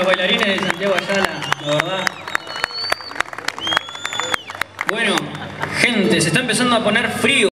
los bailarines de Santiago Ayala, la verdad. Bueno, gente, se está empezando a poner frío.